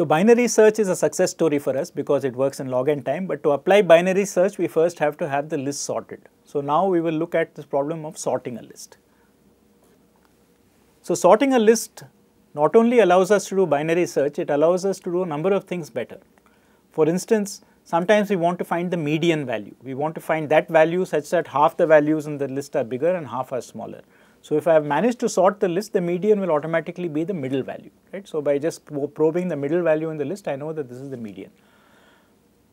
So, binary search is a success story for us because it works in log n time, but to apply binary search we first have to have the list sorted. So, now we will look at this problem of sorting a list. So, sorting a list not only allows us to do binary search, it allows us to do a number of things better. For instance, sometimes we want to find the median value. We want to find that value such that half the values in the list are bigger and half are smaller. So, if I have managed to sort the list, the median will automatically be the middle value, right. So, by just probing the middle value in the list, I know that this is the median.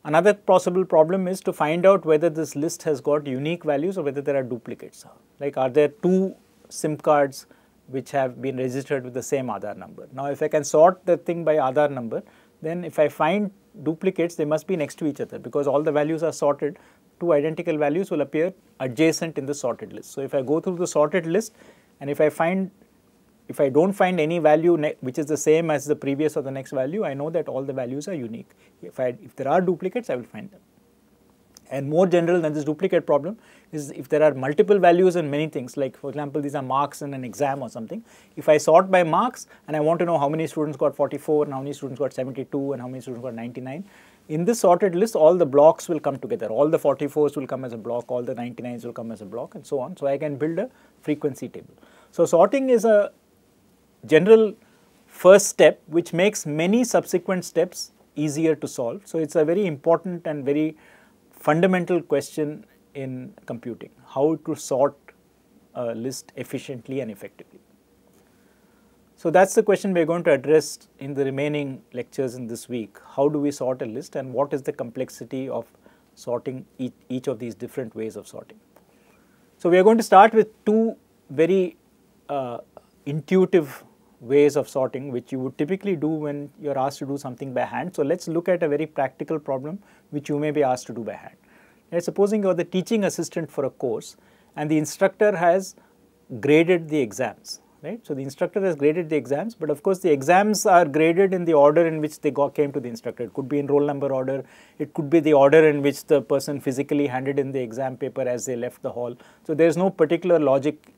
Another possible problem is to find out whether this list has got unique values or whether there are duplicates. Like are there two SIM cards which have been registered with the same Aadhaar number. Now, if I can sort the thing by Aadhaar number, then if I find duplicates, they must be next to each other because all the values are sorted two identical values will appear adjacent in the sorted list. So, if I go through the sorted list and if I find if I do not find any value which is the same as the previous or the next value, I know that all the values are unique. If, I, if there are duplicates, I will find them. And more general than this duplicate problem is if there are multiple values and many things, like for example, these are marks in an exam or something. If I sort by marks and I want to know how many students got 44 and how many students got 72 and how many students got 99, in this sorted list, all the blocks will come together. All the 44s will come as a block, all the 99s will come as a block and so on. So, I can build a frequency table. So, sorting is a general first step which makes many subsequent steps easier to solve. So, it is a very important and very fundamental question in computing, how to sort a list efficiently and effectively. So that's the question we're going to address in the remaining lectures in this week. How do we sort a list and what is the complexity of sorting each, each of these different ways of sorting. So we are going to start with two very uh, intuitive ways of sorting which you would typically do when you're asked to do something by hand. So let's look at a very practical problem which you may be asked to do by hand. Now, supposing you're the teaching assistant for a course and the instructor has graded the exams right. So, the instructor has graded the exams, but of course, the exams are graded in the order in which they came to the instructor. It could be in roll number order, it could be the order in which the person physically handed in the exam paper as they left the hall. So, there is no particular logic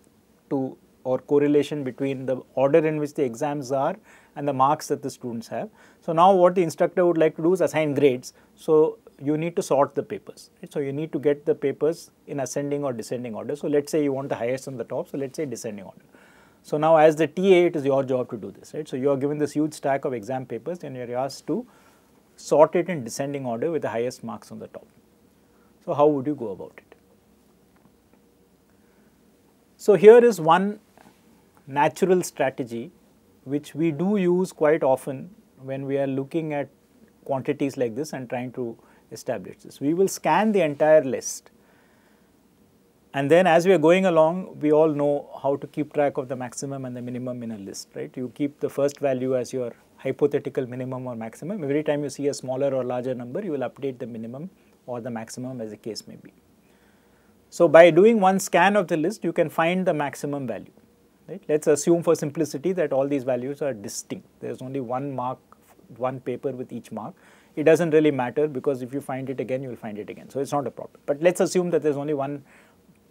to or correlation between the order in which the exams are and the marks that the students have. So, now what the instructor would like to do is assign grades. So, you need to sort the papers. Right? So, you need to get the papers in ascending or descending order. So, let us say you want the highest on the top. So, let us say descending order. So now as the TA, it is your job to do this, right? So you are given this huge stack of exam papers and you are asked to sort it in descending order with the highest marks on the top. So how would you go about it? So here is one natural strategy which we do use quite often when we are looking at quantities like this and trying to establish this. We will scan the entire list and then as we are going along, we all know how to keep track of the maximum and the minimum in a list, right? You keep the first value as your hypothetical minimum or maximum. Every time you see a smaller or larger number, you will update the minimum or the maximum as the case may be. So by doing one scan of the list, you can find the maximum value. Right? Let's assume for simplicity that all these values are distinct. There's only one mark, one paper with each mark. It doesn't really matter because if you find it again, you will find it again. So it's not a problem. But let's assume that there's only one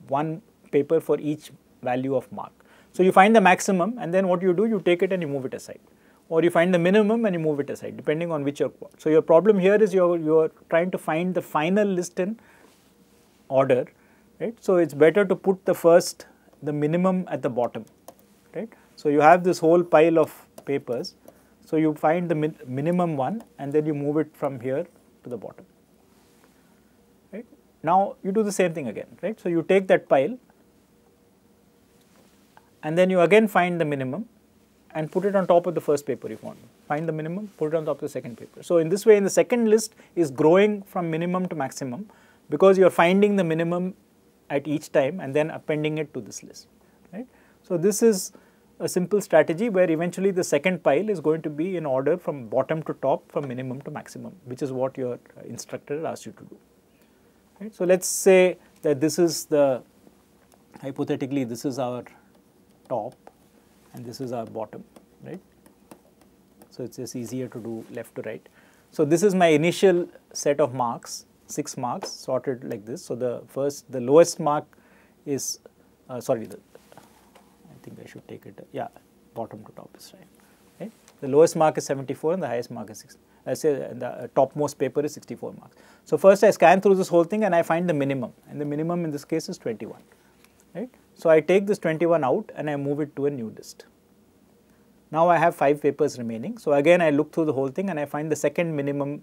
one paper for each value of mark. So you find the maximum and then what you do, you take it and you move it aside or you find the minimum and you move it aside depending on which you're. So your problem here is you're, you're trying to find the final list in order, right. So it's better to put the first, the minimum at the bottom. So you have this whole pile of papers. So you find the min minimum one and then you move it from here to the bottom. Right? Now you do the same thing again, right. So you take that pile and then you again find the minimum and put it on top of the first paper you want. Find the minimum, put it on top of the second paper. So in this way in the second list is growing from minimum to maximum because you are finding the minimum at each time and then appending it to this list, right. So this is a simple strategy where eventually the second pile is going to be in order from bottom to top from minimum to maximum which is what your instructor asked you to do. Right. So, let us say that this is the hypothetically this is our top and this is our bottom right. So, it is just easier to do left to right. So, this is my initial set of marks 6 marks sorted like this. So, the first the lowest mark is uh, sorry the I think I should take it yeah bottom to top is right. right. The lowest mark is 74 and the highest mark is 60. I say the uh, topmost paper is 64 marks. So first I scan through this whole thing and I find the minimum and the minimum in this case is 21, right. So I take this 21 out and I move it to a new list. Now I have 5 papers remaining. So again I look through the whole thing and I find the second minimum,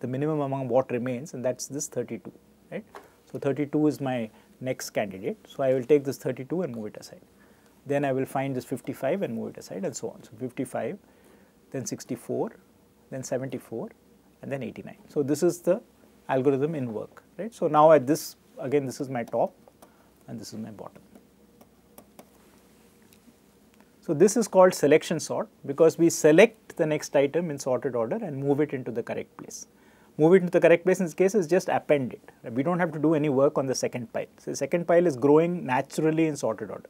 the minimum among what remains and that is this 32, right. So 32 is my next candidate. So I will take this 32 and move it aside. Then I will find this 55 and move it aside and so on. So 55, then 64, then 74 and then 89. So this is the algorithm in work, right. So now at this again this is my top and this is my bottom. So this is called selection sort because we select the next item in sorted order and move it into the correct place. Move it into the correct place in this case is just append it. We don't have to do any work on the second pile. So the second pile is growing naturally in sorted order.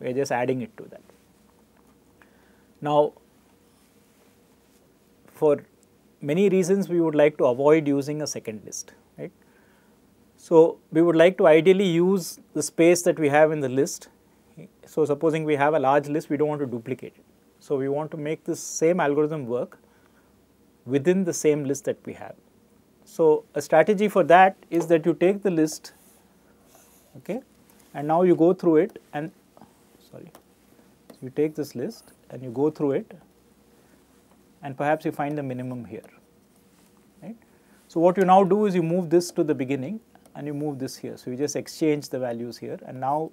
We are just adding it to that. Now for many reasons we would like to avoid using a second list. Right? So we would like to ideally use the space that we have in the list so, supposing we have a large list, we do not want to duplicate it. So, we want to make this same algorithm work within the same list that we have. So, a strategy for that is that you take the list okay, and now you go through it and sorry, so you take this list and you go through it and perhaps you find the minimum here. Right. So, what you now do is you move this to the beginning and you move this here. So, you just exchange the values here and now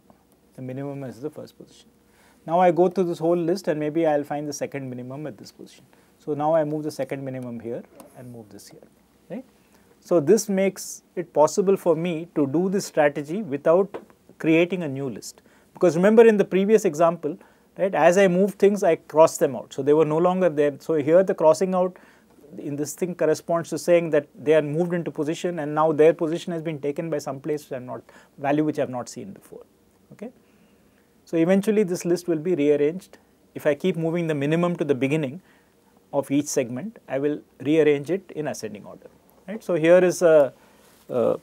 the minimum is the first position. Now I go through this whole list and maybe I will find the second minimum at this position. So now I move the second minimum here and move this here, right. So this makes it possible for me to do this strategy without creating a new list. Because remember in the previous example, right, as I move things, I cross them out. So they were no longer there. So here the crossing out in this thing corresponds to saying that they are moved into position and now their position has been taken by some place which I have not, value which I have not seen before, okay. So, eventually this list will be rearranged. If I keep moving the minimum to the beginning of each segment, I will rearrange it in ascending order. Right. So, here is a, a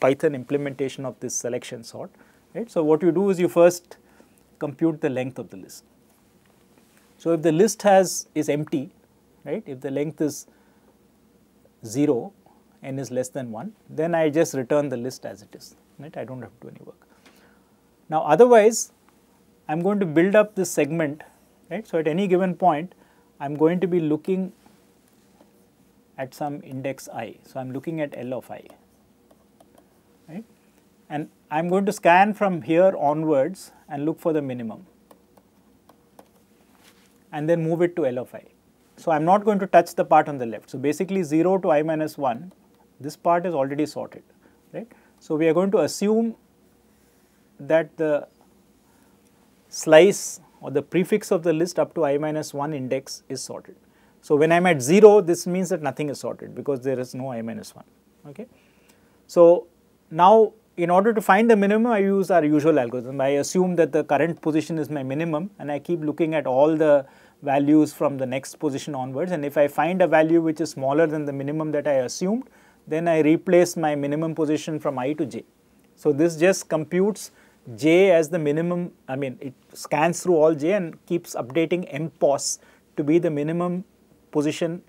Python implementation of this selection sort. Right. So, what you do is you first compute the length of the list. So, if the list has is empty, right, if the length is 0, n is less than 1, then I just return the list as it is, right, I do not have to do any work. Now, otherwise I am going to build up this segment, right. So, at any given point, I am going to be looking at some index i. So, I am looking at L of i. And I am going to scan from here onwards and look for the minimum and then move it to L of i. So, I am not going to touch the part on the left. So, basically 0 to i minus 1, this part is already sorted, right. So, we are going to assume that the slice or the prefix of the list up to i minus 1 index is sorted. So, when I am at 0 this means that nothing is sorted because there is no i minus 1. Okay. So, now in order to find the minimum I use our usual algorithm. I assume that the current position is my minimum and I keep looking at all the values from the next position onwards and if I find a value which is smaller than the minimum that I assumed then I replace my minimum position from i to j. So, this just computes j as the minimum, I mean it scans through all j and keeps updating mpos to be the minimum position,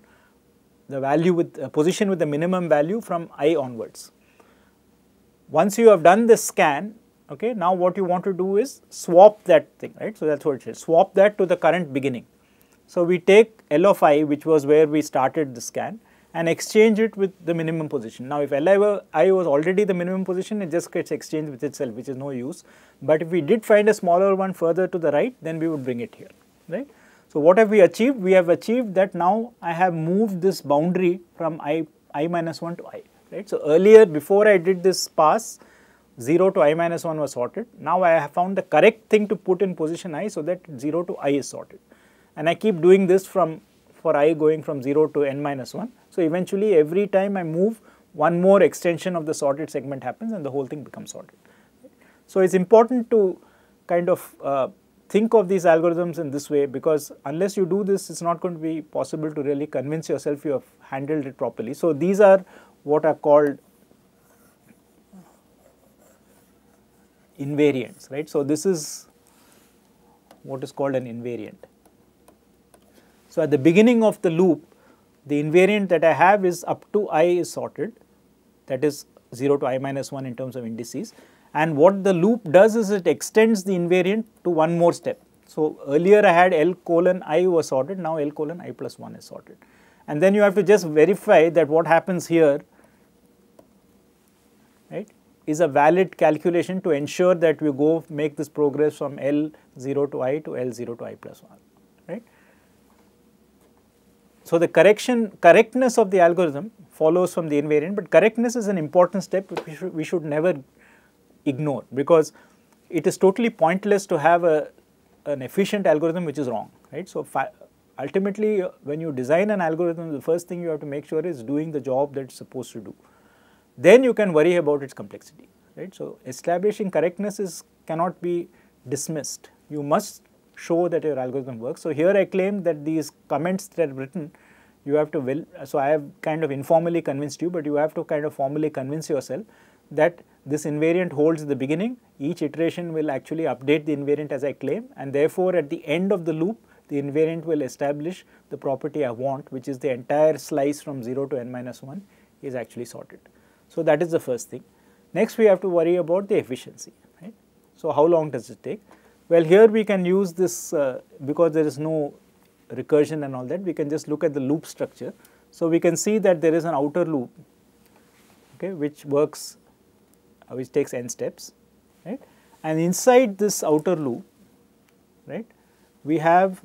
the value with uh, position with the minimum value from i onwards. Once you have done this scan, okay, now what you want to do is swap that thing, right. So, that is what it is, swap that to the current beginning. So, we take L of i which was where we started the scan and exchange it with the minimum position. Now, if Li i was already the minimum position, it just gets exchanged with itself, which is no use. But if we did find a smaller one further to the right, then we would bring it here, right. So, what have we achieved? We have achieved that now I have moved this boundary from i, i minus 1 to i, right. So, earlier before I did this pass, 0 to i minus 1 was sorted. Now, I have found the correct thing to put in position i so that 0 to i is sorted. And I keep doing this from for i going from 0 to n minus 1 so, eventually every time I move one more extension of the sorted segment happens and the whole thing becomes sorted. So, it is important to kind of uh, think of these algorithms in this way because unless you do this it is not going to be possible to really convince yourself you have handled it properly. So, these are what are called invariants right. So, this is what is called an invariant. So, at the beginning of the loop, the invariant that I have is up to i is sorted that is 0 to i minus 1 in terms of indices and what the loop does is it extends the invariant to one more step. So, earlier I had L colon i was sorted now L colon i plus 1 is sorted and then you have to just verify that what happens here right is a valid calculation to ensure that we go make this progress from L 0 to i to L 0 to i plus 1 right. So, the correction correctness of the algorithm follows from the invariant, but correctness is an important step which we should, we should never ignore because it is totally pointless to have a an efficient algorithm which is wrong right. So, ultimately when you design an algorithm the first thing you have to make sure is doing the job that it's supposed to do then you can worry about its complexity right. So, establishing correctness is cannot be dismissed you must show that your algorithm works. So, here I claim that these comments that are written you have to will. So, I have kind of informally convinced you, but you have to kind of formally convince yourself that this invariant holds the beginning, each iteration will actually update the invariant as I claim and therefore, at the end of the loop the invariant will establish the property I want which is the entire slice from 0 to n minus 1 is actually sorted. So, that is the first thing. Next we have to worry about the efficiency. Right? So, how long does it take? Well, here we can use this uh, because there is no recursion and all that, we can just look at the loop structure. So, we can see that there is an outer loop okay, which works, uh, which takes n steps, right. And inside this outer loop, right, we have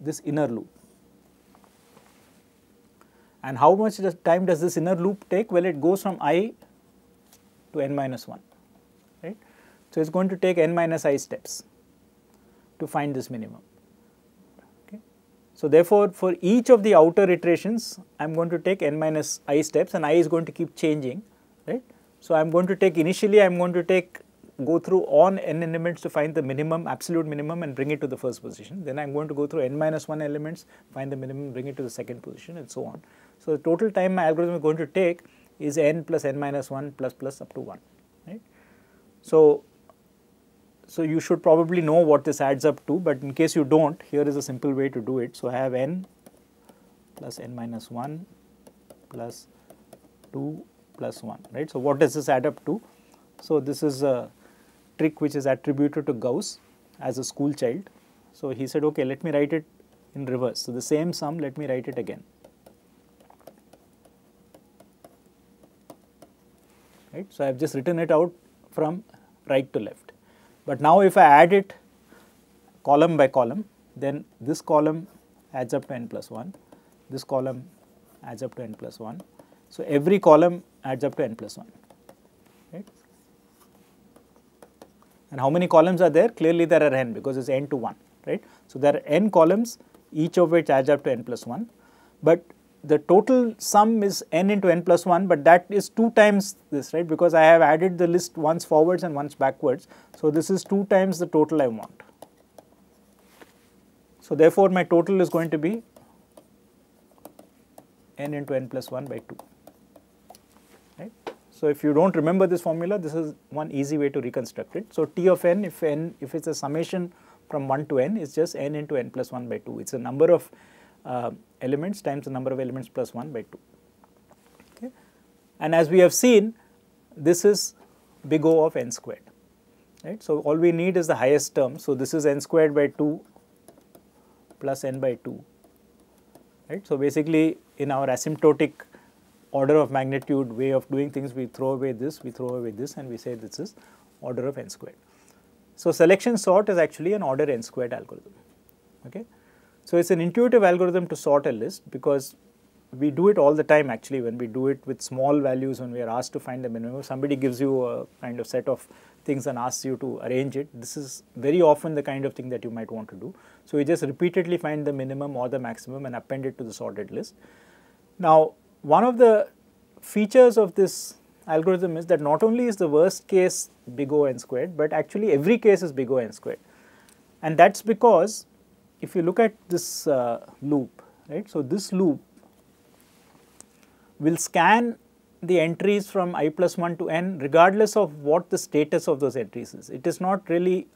this inner loop. And how much time does this inner loop take? Well, it goes from i to n minus 1, right. So, it is going to take n minus i steps to find this minimum. Okay. So, therefore, for each of the outer iterations, I am going to take n minus i steps and i is going to keep changing, right. So, I am going to take initially I am going to take go through on n elements to find the minimum absolute minimum and bring it to the first position. Then I am going to go through n minus 1 elements, find the minimum, bring it to the second position and so on. So, the total time my algorithm is going to take is n plus n minus 1 plus plus up to 1. Right? So, so you should probably know what this adds up to, but in case you do not, here is a simple way to do it. So, I have n plus n minus 1 plus 2 plus 1, right. So, what does this add up to? So, this is a trick which is attributed to Gauss as a school child. So, he said, okay, let me write it in reverse. So, the same sum, let me write it again. Right. So, I have just written it out from right to left. But now, if I add it column by column, then this column adds up to n plus 1, this column adds up to n plus 1. So, every column adds up to n plus 1. Right. And how many columns are there? Clearly there are n because it is n to 1, right. So, there are n columns each of which adds up to n plus 1, but the total sum is n into n plus 1, but that is 2 times this, right, because I have added the list once forwards and once backwards. So, this is 2 times the total I want. So, therefore, my total is going to be n into n plus 1 by 2, right. So, if you do not remember this formula, this is one easy way to reconstruct it. So, T of n, if n, if it is a summation from 1 to n, is just n into n plus 1 by 2. It is a number of uh, elements times the number of elements plus 1 by 2. Okay. And as we have seen, this is big O of n squared. Right. So, all we need is the highest term. So, this is n squared by 2 plus n by 2. Right. So, basically in our asymptotic order of magnitude way of doing things, we throw away this, we throw away this and we say this is order of n squared. So, selection sort is actually an order n squared algorithm. Okay. So, it is an intuitive algorithm to sort a list because we do it all the time actually when we do it with small values when we are asked to find the minimum. Somebody gives you a kind of set of things and asks you to arrange it. This is very often the kind of thing that you might want to do. So, we just repeatedly find the minimum or the maximum and append it to the sorted list. Now, one of the features of this algorithm is that not only is the worst case big O n squared, but actually every case is big O n squared. And that is because if you look at this uh, loop, right. So, this loop will scan the entries from i plus 1 to n regardless of what the status of those entries is. It is not really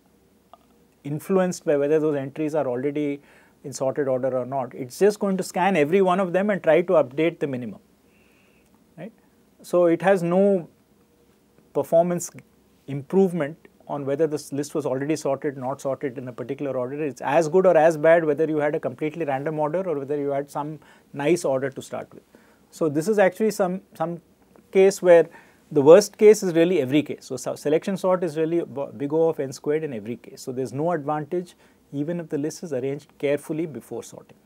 influenced by whether those entries are already in sorted order or not. It's just going to scan every one of them and try to update the minimum. Right? So it has no performance improvement on whether this list was already sorted, not sorted in a particular order. It's as good or as bad whether you had a completely random order or whether you had some nice order to start with. So this is actually some, some case where the worst case is really every case. So selection sort is really big O of n squared in every case. So there's no advantage even if the list is arranged carefully before sorting.